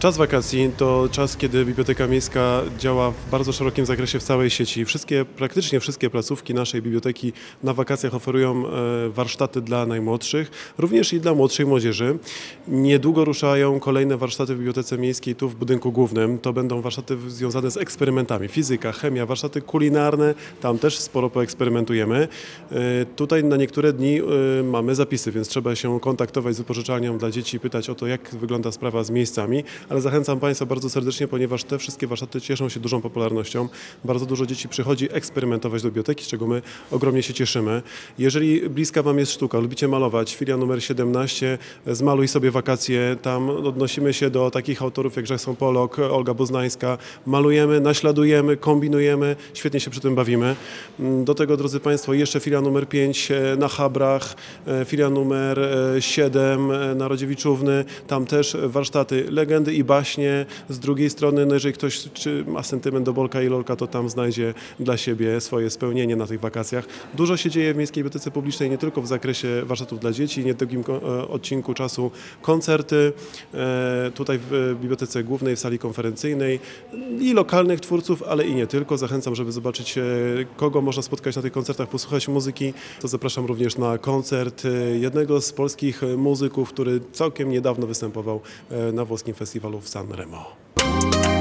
Czas wakacji to czas, kiedy Biblioteka Miejska działa w bardzo szerokim zakresie w całej sieci. Wszystkie, praktycznie wszystkie placówki naszej biblioteki na wakacjach oferują e, warsztaty dla najmłodszych, również i dla młodszej młodzieży. Niedługo ruszają kolejne warsztaty w Bibliotece Miejskiej tu w budynku głównym. To będą warsztaty związane z eksperymentami. Fizyka, chemia, warsztaty kulinarne, tam też sporo poeksperymentujemy. E, Tutaj na niektóre dni e, mamy zapisy, więc trzeba się kontaktować z wypożyczalnią dla dzieci pytać o to, jak wygląda sprawa z miejscami ale zachęcam Państwa bardzo serdecznie, ponieważ te wszystkie warsztaty cieszą się dużą popularnością. Bardzo dużo dzieci przychodzi eksperymentować do biblioteki, z czego my ogromnie się cieszymy. Jeżeli bliska Wam jest sztuka, lubicie malować, filia numer 17, zmaluj sobie wakacje, tam odnosimy się do takich autorów jak Jackson Pollock, Olga Boznańska, malujemy, naśladujemy, kombinujemy, świetnie się przy tym bawimy. Do tego, drodzy Państwo, jeszcze filia numer 5 na Habrach, e, filia numer 7 na Rodziewiczówny, tam też warsztaty legendy i baśnie. Z drugiej strony, no jeżeli ktoś ma sentyment do Bolka i Lolka, to tam znajdzie dla siebie swoje spełnienie na tych wakacjach. Dużo się dzieje w Miejskiej Bibliotece Publicznej, nie tylko w zakresie warsztatów dla dzieci, nie drugim e, odcinku czasu koncerty, e, tutaj w Bibliotece Głównej, w sali konferencyjnej i lokalnych twórców, ale i nie tylko. Zachęcam, żeby zobaczyć, e, kogo można spotkać na tych koncertach, posłuchać muzyki. To zapraszam również na koncert jednego z polskich muzyków, który całkiem niedawno występował na włoskim festiwalu Salov Sanremo.